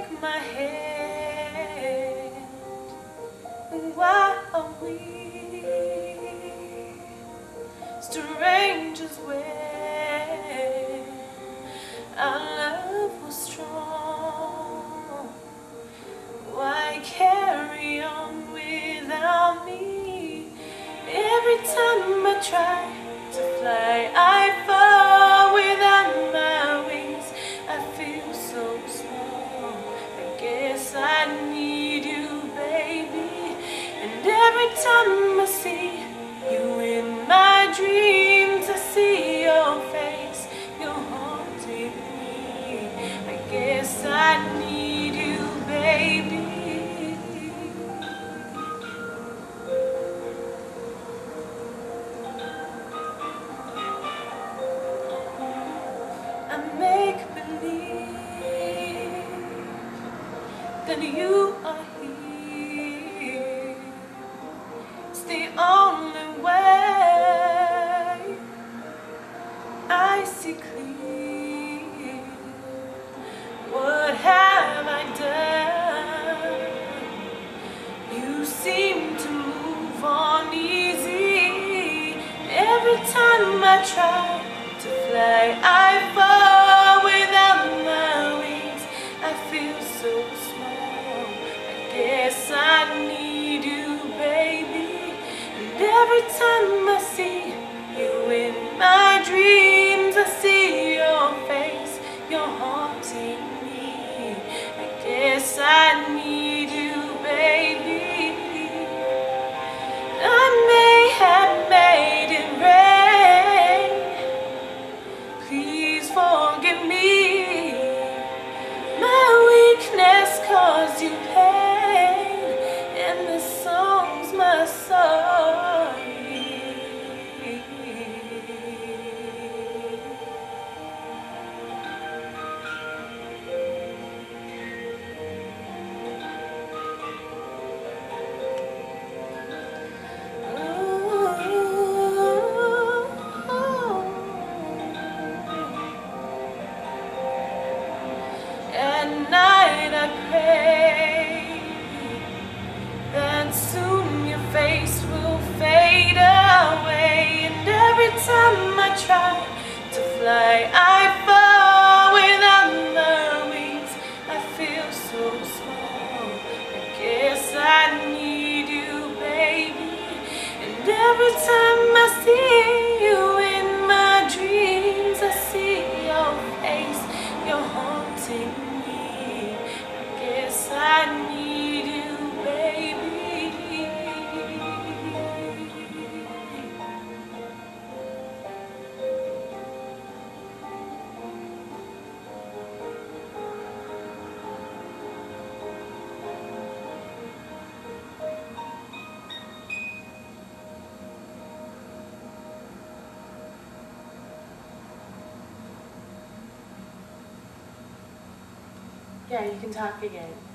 take my hand while we strangers when our love was strong? Why carry on without me? Every time I try to fly, I every time I see you in my dreams, I see your face. You're haunting me. I guess I need you, baby. I make believe that you are the only way I see clear. What have I done? You seem to move on easy. Every time I try to fly, I fall time I I fall without my wings. I feel so small. I guess I need you, baby. And every time I see you in my dreams, I see your face. You're haunting me. Yeah, you can talk again.